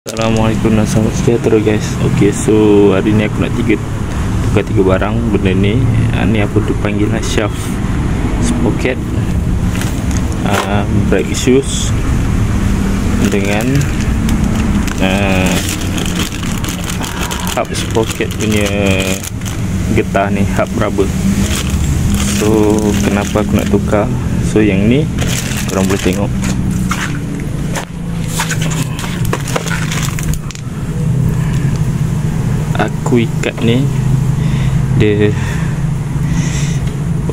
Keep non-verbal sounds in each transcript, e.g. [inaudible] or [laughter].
Assalamualaikum dan selamat sejahtera guys. Ok so hari ni aku nak tiga Tukar tiga barang. Benda ni uh, Ni apa tu panggil lah shaft Sprocket. Uh, Brake shoes Dengan uh, Hub sprocket punya Getah ni Hub rubber. So kenapa aku nak tukar? So yang ni Korang boleh tengok aku ikat ni dia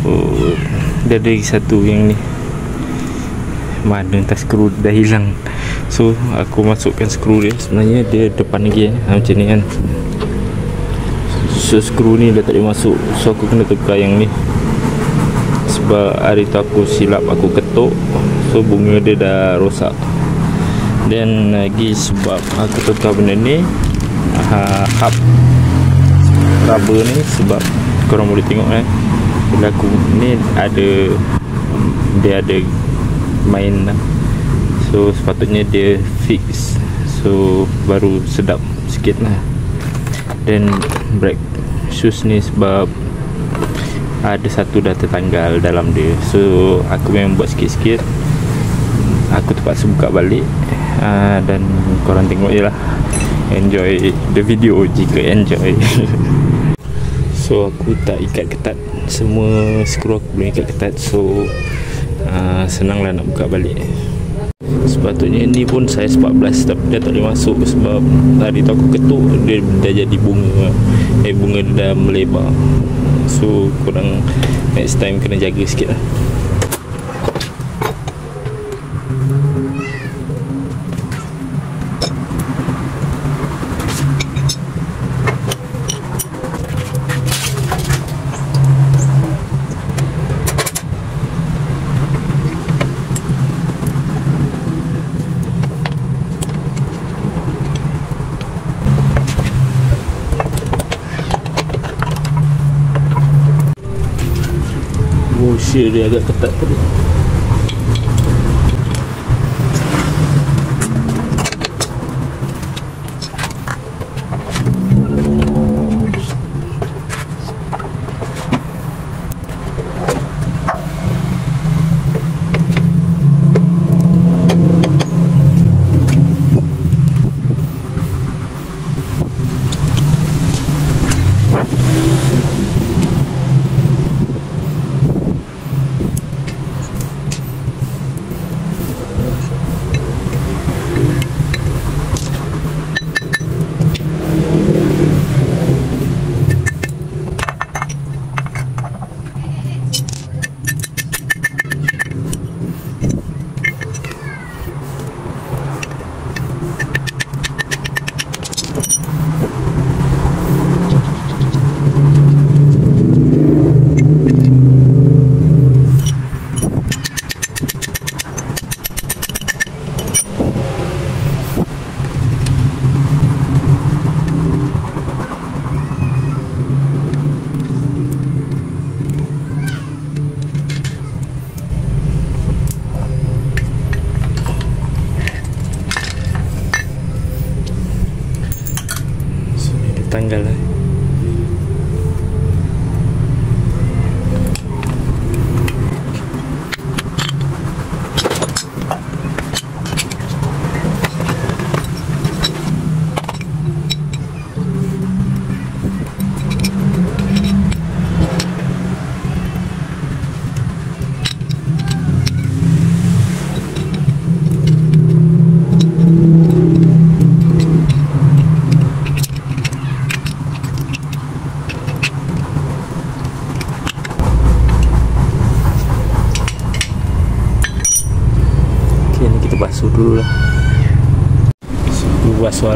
oh, dia ada satu yang ni. Mana entah skru dah hilang. So aku masukkan skru dia. Sebenarnya dia depan lagi eh. ha, macam ni kan. So skru ni dah tak boleh masuk. So aku kena tukar yang ni. Sebab hari tu aku silap aku ketuk. So bunga dia dah rosak. Dan lagi sebab aku tukar benda ni uh, hub rubber ni sebab korang boleh tengok eh. Bila aku ni ada dia ada main lah so sepatutnya dia fix. So baru sedap sikit lah dan brake shoes ni sebab ada satu dah tertanggal dalam dia. So aku memang buat sikit-sikit. Aku terpaksa buka balik. Uh, dan korang tengok je lah. Enjoy the video jika enjoy [laughs] so aku tak ikat ketat. Semua skru aku boleh ikat ketat. So uh, senang lah nak buka balik. Sepatutnya ni pun saiz 14 tapi dia tak boleh masuk sebab tadi tu aku ketuk dia dah jadi bunga. Eh bunga dia dah melebar. So kurang next time kena jaga sikit lah Bullshit dia agak ketat tadi basuh dulu lah. So, Basuh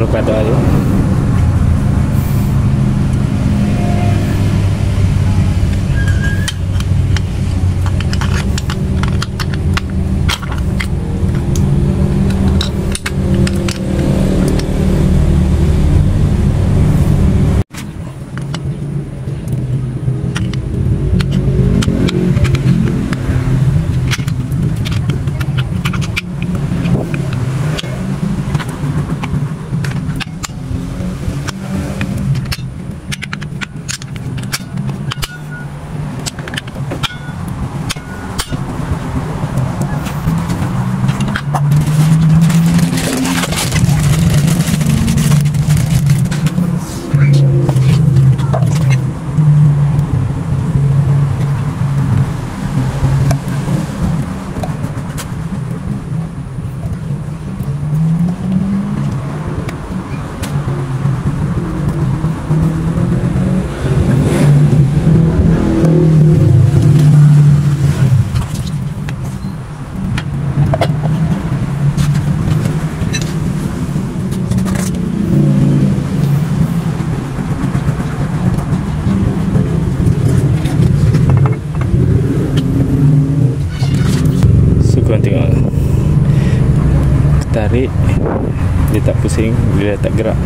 alu kadar je dia tak gerak.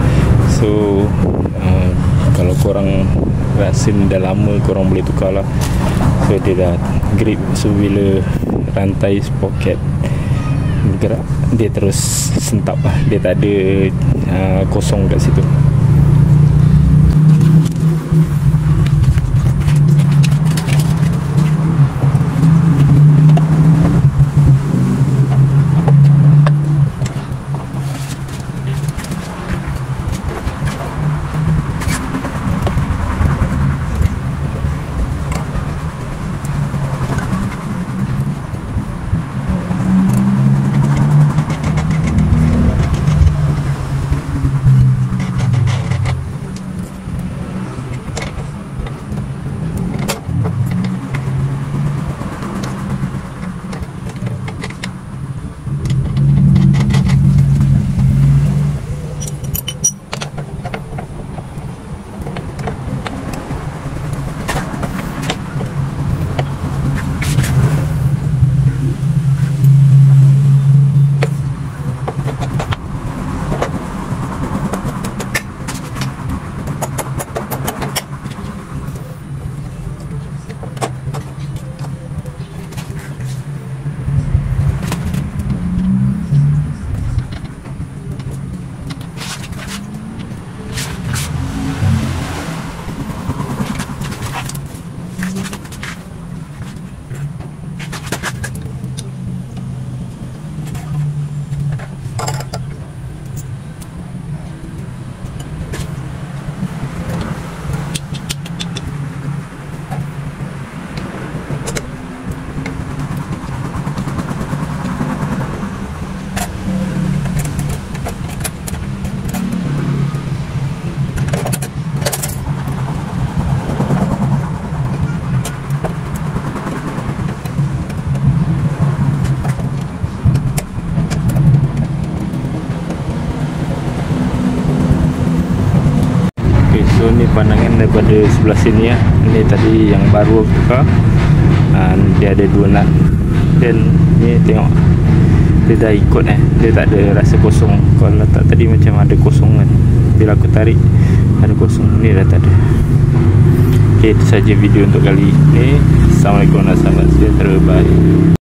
So uh, kalau korang rasa ni dah lama korang boleh tukar lah. So dia dah grip. So bila rantai sprocket bergerak dia terus sentap lah. Dia tak ada uh, kosong kat situ daripada sebelah sini ya. Ni tadi yang baru tukar. Ha, dia ada dua nut. Dan ni tengok. Dia dah ikut eh. Dia tak ada rasa kosong. Kalau letak tadi macam ada kosong kan. Bila aku tarik ada kosong. Ni dah tak ada. Okay, itu saja video untuk kali ni. Assalamualaikum warahmatullahi wabarakatuh. Bye.